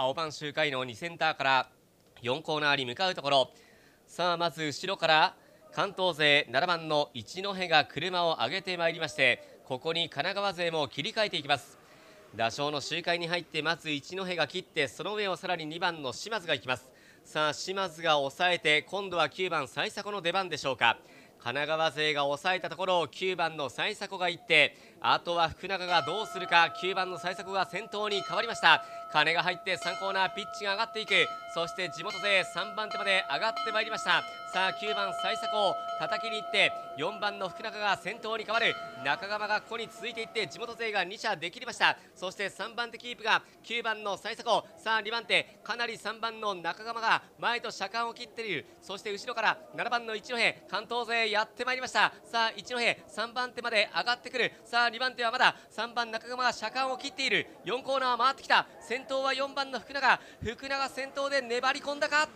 青番周回の2センターから4コーナーに向かうところ。さあまず後ろから関東勢7番の一戸が車を上げてまいりましてここに神奈川勢も切り替えていきます。打賞の周回に入ってまず一戸が切ってその上をさらに2番の島津が行きます。さあ島津が抑えて今度は9番幸迫の出番でしょうか。神奈川勢が抑えたところを9番の幸迫が行ってあとは福永がどうするか9番の幸迫が先頭に変わりました。金が入って3コーナーピッチが上がっていく。そして地元勢3番手まで上がってまいりました。さあ9番幸迫を叩きに行って4番の福永が先頭に変わる。中川がここに続いていって地元勢が2車できました。そして3番手キープが9番の幸迫さあ2番手かなり3番の中川が前と車間を切っている。そして後ろから7番の一戸関東勢やってまいりました。さあ一戸3番手まで上がってくる。さあ2番手はまだ3番中川が車間を切っている。4コーナー回ってきた。先頭は4番の福永福永先頭で粘り込んだか？